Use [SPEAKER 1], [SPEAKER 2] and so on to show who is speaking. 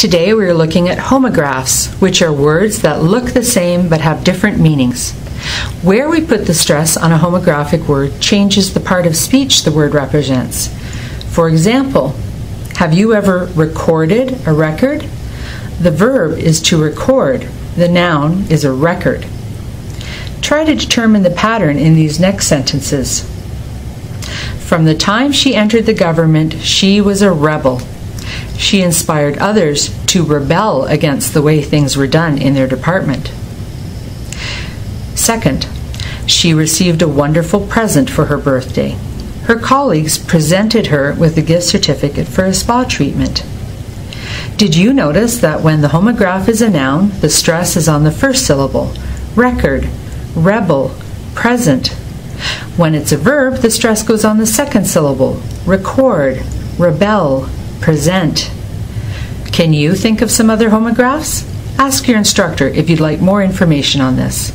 [SPEAKER 1] Today we are looking at homographs, which are words that look the same but have different meanings. Where we put the stress on a homographic word changes the part of speech the word represents. For example, have you ever recorded a record? The verb is to record, the noun is a record. Try to determine the pattern in these next sentences. From the time she entered the government, she was a rebel. She inspired others to rebel against the way things were done in their department. Second, she received a wonderful present for her birthday. Her colleagues presented her with a gift certificate for a spa treatment. Did you notice that when the homograph is a noun, the stress is on the first syllable? Record, rebel, present. When it's a verb, the stress goes on the second syllable. Record, rebel, present. Can you think of some other homographs? Ask your instructor if you'd like more information on this.